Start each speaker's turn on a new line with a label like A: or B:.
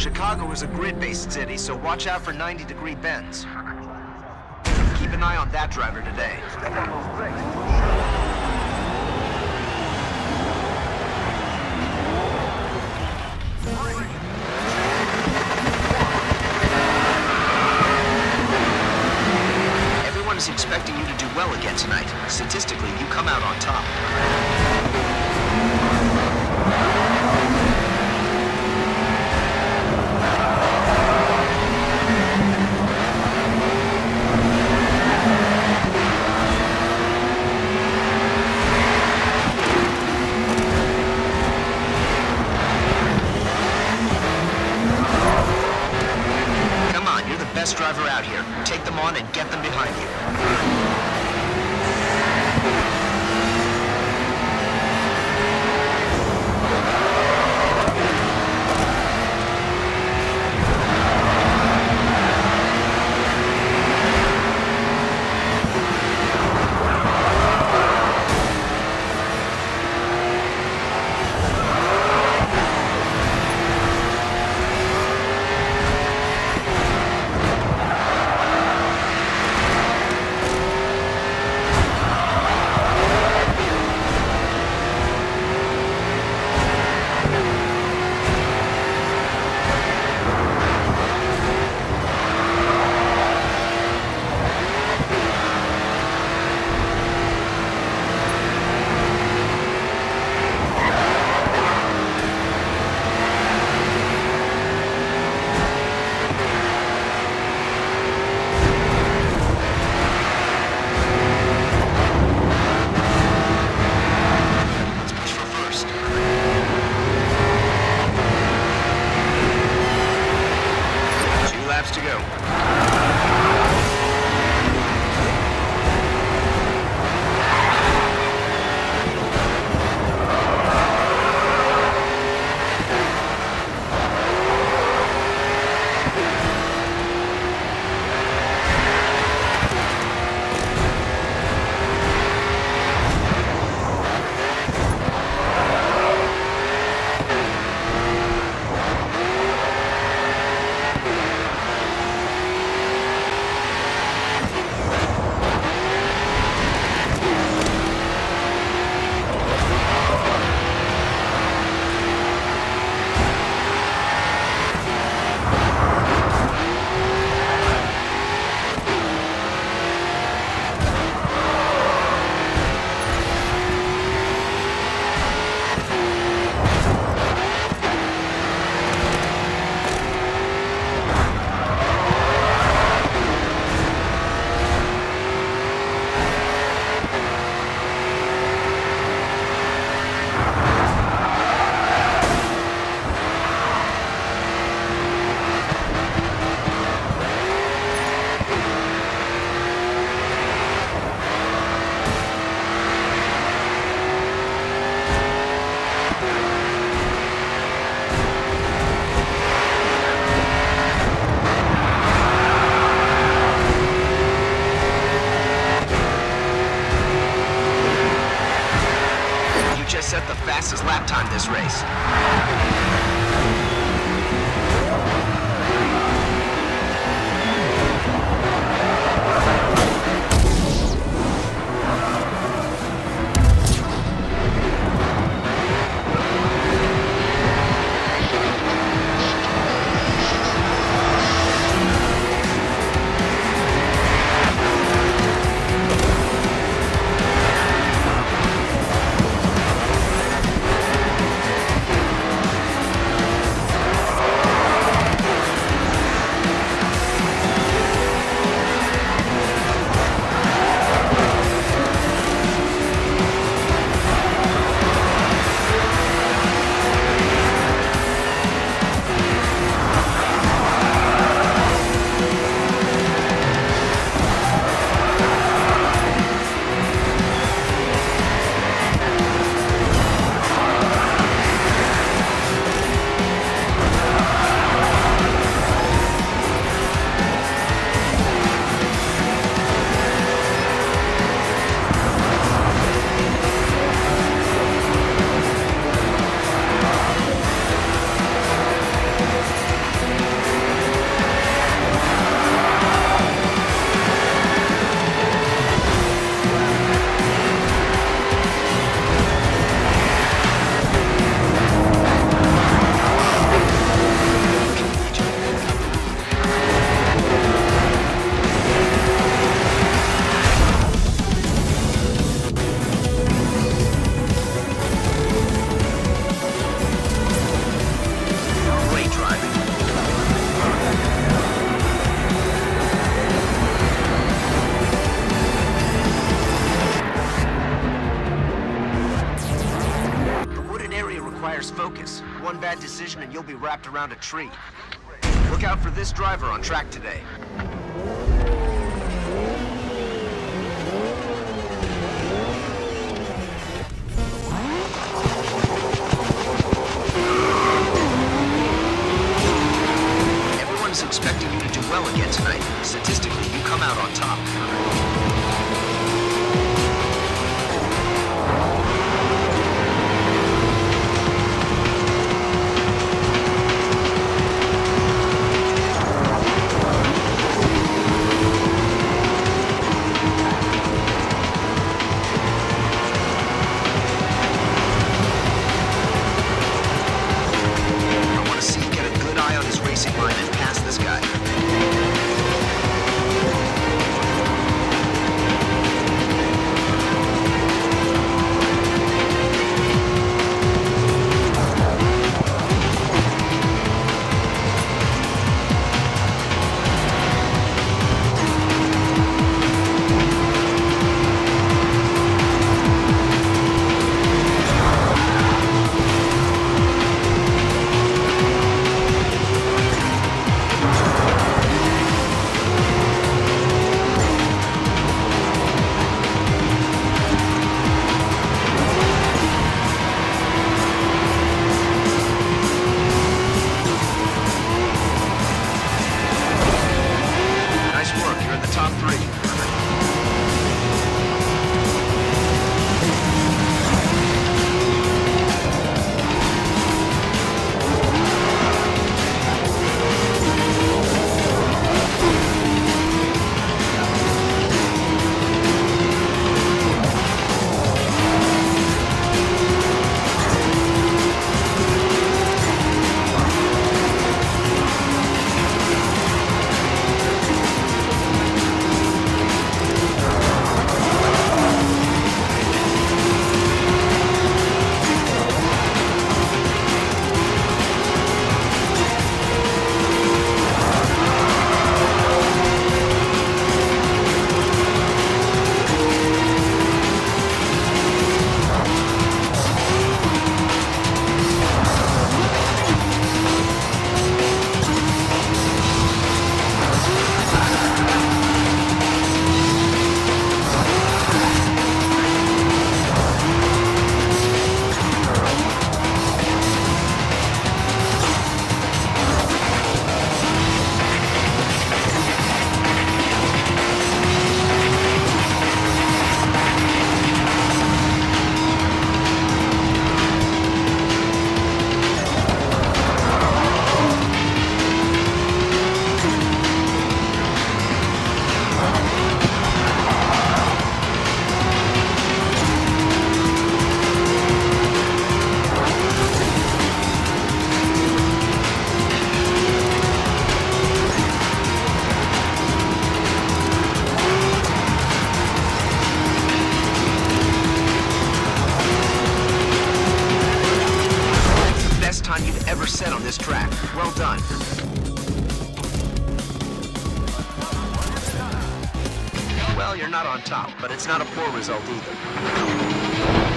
A: Chicago is a grid-based city, so watch out for 90-degree bends. Keep an eye on that driver today. Driver out here. Take them on and get them behind you. Fastest lap time this race. Precision and you'll be wrapped around a tree. Look out for this driver on track today. Eye on track. Well done. Well, you're not on top, but it's not a poor result either.